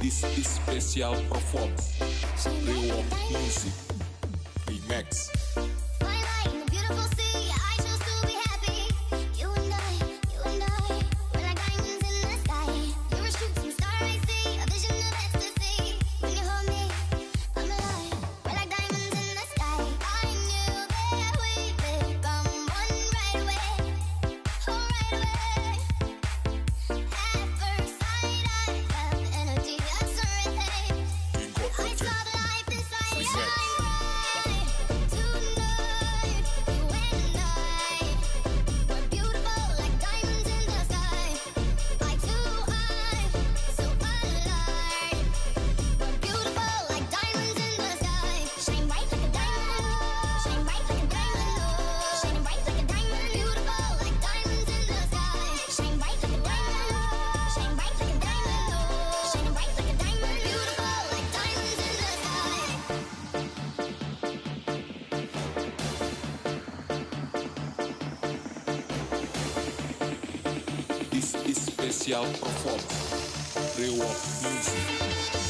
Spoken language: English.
This is special performance. Rework music. Remix. especial Profox. Real Music.